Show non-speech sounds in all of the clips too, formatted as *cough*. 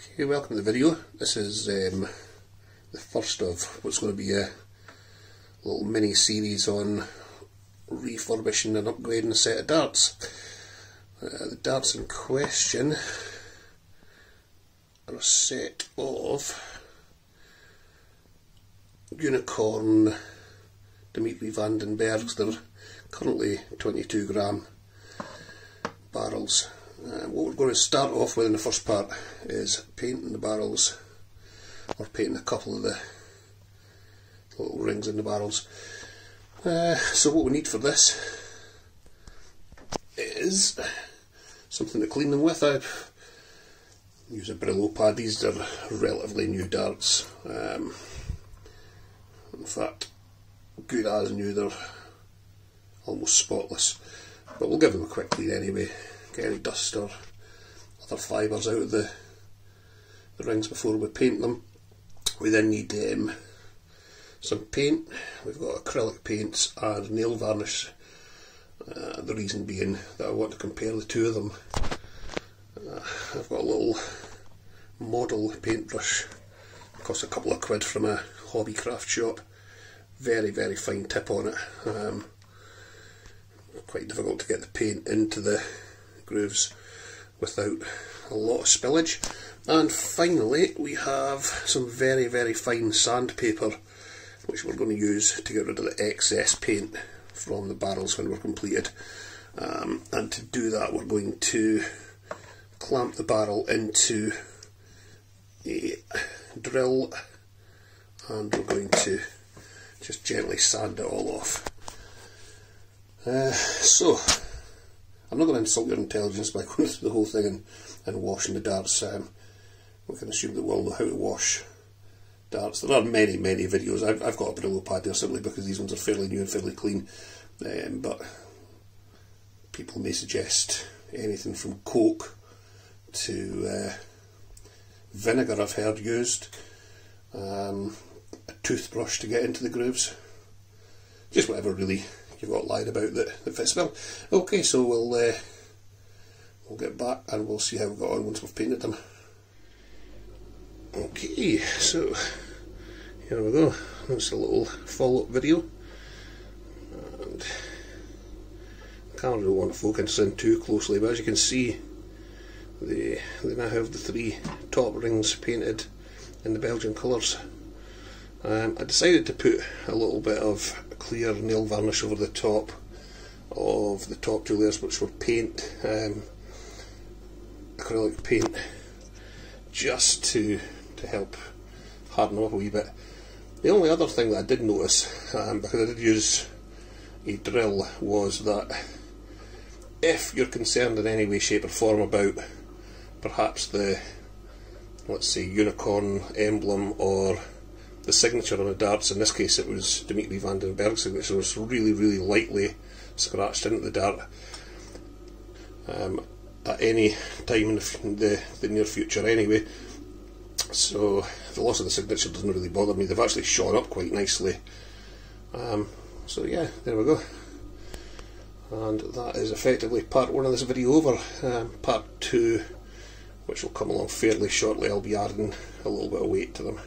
Okay, welcome to the video. This is um, the first of what's going to be a little mini series on refurbishing and upgrading a set of darts. Uh, the darts in question are a set of Unicorn Dimitri Van den Berghs. They're currently 22 gram barrels. Uh, what we're going to start off with in the first part is painting the barrels, or painting a couple of the little rings in the barrels. Uh, so what we need for this is something to clean them with. I use a Brillo pad, these are relatively new darts. Um, in fact, good as new, they're almost spotless. But we'll give them a quick clean anyway get any dust or other fibres out of the, the rings before we paint them. We then need um, some paint. We've got acrylic paints and nail varnish. Uh, the reason being that I want to compare the two of them. Uh, I've got a little model paintbrush, cost a couple of quid from a hobby craft shop. Very, very fine tip on it. Um, quite difficult to get the paint into the grooves without a lot of spillage. And finally we have some very very fine sandpaper which we're going to use to get rid of the excess paint from the barrels when we're completed. Um, and to do that we're going to clamp the barrel into a drill and we're going to just gently sand it all off. Uh, so I'm not going to insult your intelligence by *laughs* going through the whole thing and, and washing the darts. Um, we can assume that we'll know how to wash darts. There are many, many videos. I've, I've got a Brillo pad there simply because these ones are fairly new and fairly clean. Um, but people may suggest anything from Coke to uh, vinegar I've heard used. Um, a toothbrush to get into the grooves. Just whatever really you've got lying about that, that fits well. Okay, so we'll uh, we'll get back and we'll see how we got on once we've painted them. Okay, so here we go. That's a little follow-up video. And I can't really want to focus in too closely, but as you can see, they, they now have the three top rings painted in the Belgian colours. Um, I decided to put a little bit of clear nail varnish over the top of the top two layers which were paint, um, acrylic paint, just to, to help harden up a wee bit. The only other thing that I did notice, um, because I did use a drill, was that if you're concerned in any way, shape or form about perhaps the, let's say, unicorn emblem or the signature on the darts, in this case it was Dimitri van den Bergh's signature, was really, really lightly scratched into the dart. Um, at any time in the, the, near future anyway. So the loss of the signature doesn't really bother me. They've actually shone up quite nicely. Um, so yeah, there we go. And that is effectively part one of this video over. Um, part two, which will come along fairly shortly, I'll be adding a little bit of weight to them.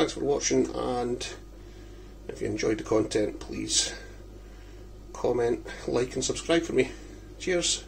Thanks for watching and if you enjoyed the content please comment, like and subscribe for me. Cheers!